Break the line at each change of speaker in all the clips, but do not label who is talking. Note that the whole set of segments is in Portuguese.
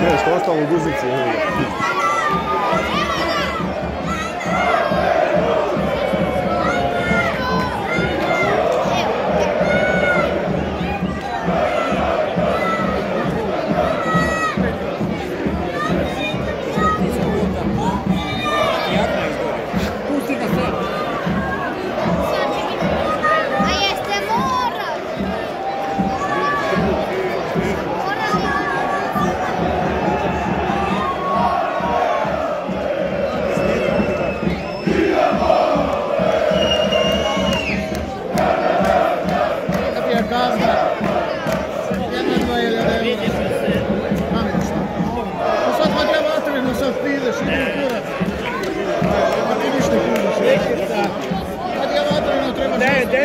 Yes, last time we was in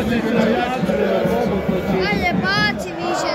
Alle pace, dice,